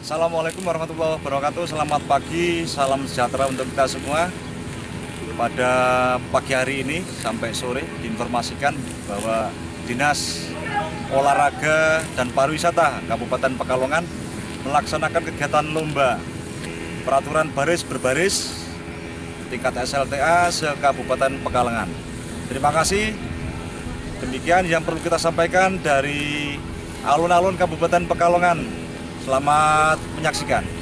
Assalamualaikum warahmatullahi wabarakatuh. Selamat pagi, salam sejahtera untuk kita semua. Pada pagi hari ini sampai sore diinformasikan bahwa Dinas Olahraga dan Pariwisata Kabupaten Pekalongan melaksanakan kegiatan lomba peraturan baris berbaris tingkat SLTA se-Kabupaten Pekalongan. Terima kasih. Demikian yang perlu kita sampaikan dari alun-alun Kabupaten Pekalongan. Selamat menyaksikan.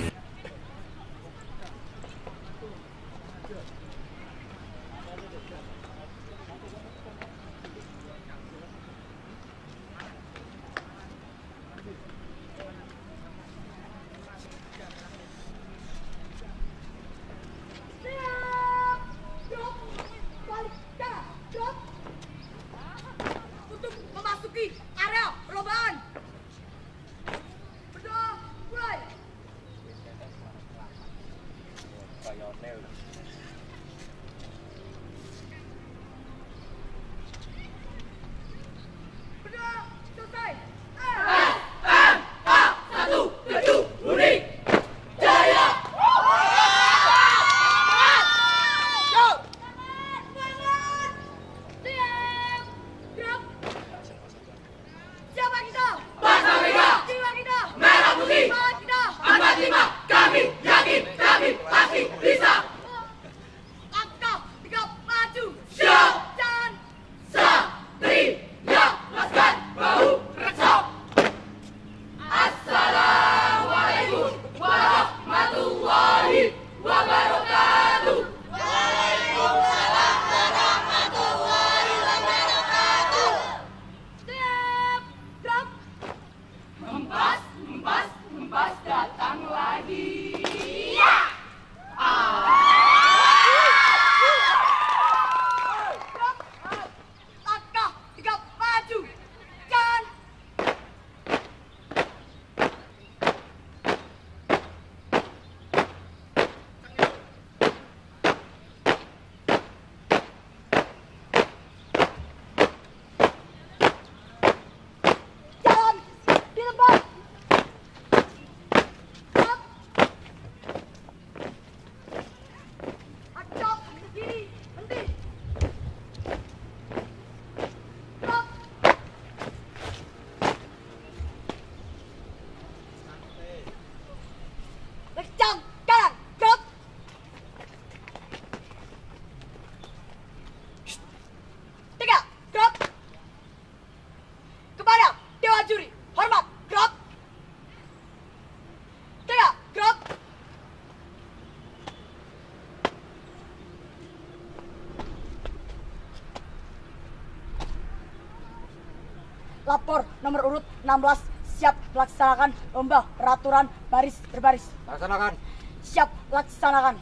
Maryland. Lapor nomor urut 16 siap melaksanakan lomba peraturan baris berbaris. Laksanakan. Siap laksanakan.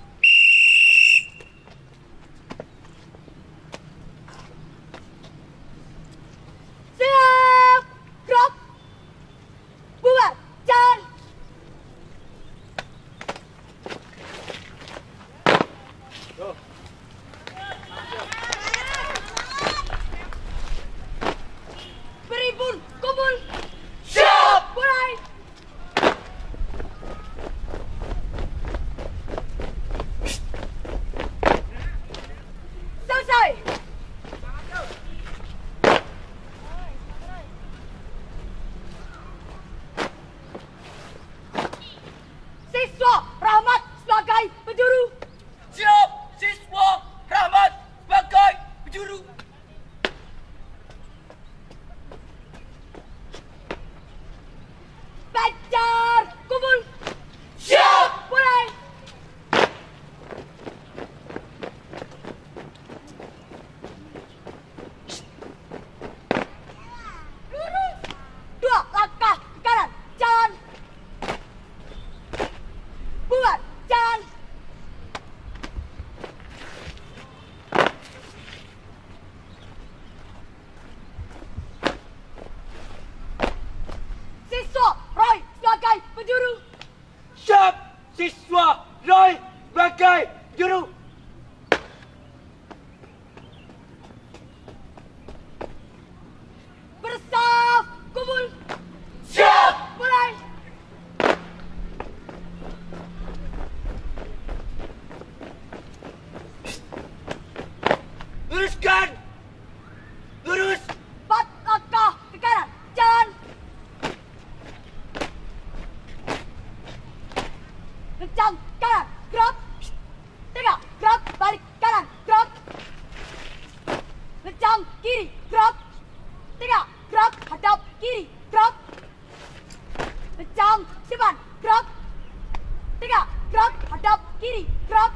Kiri, gerak.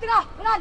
Tengah, kanan,